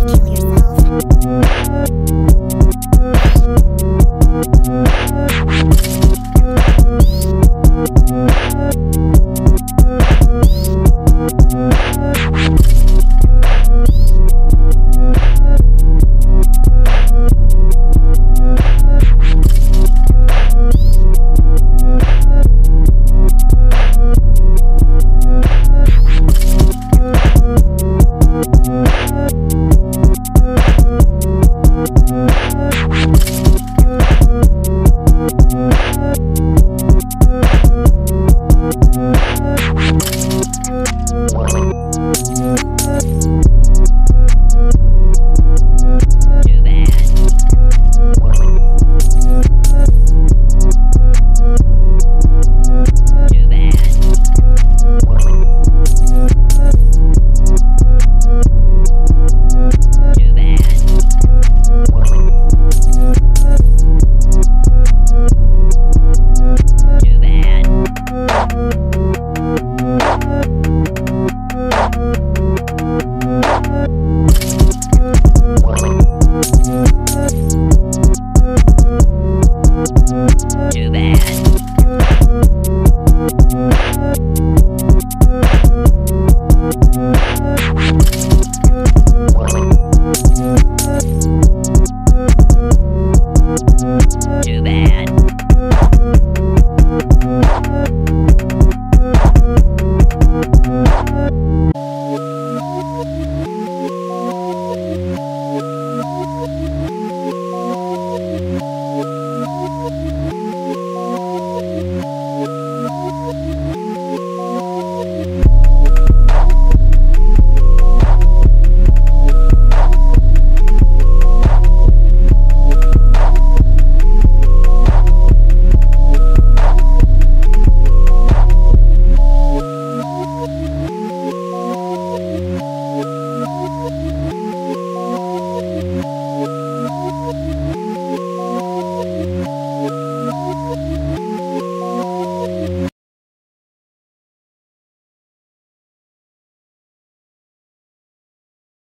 Kill yourself. Too bad.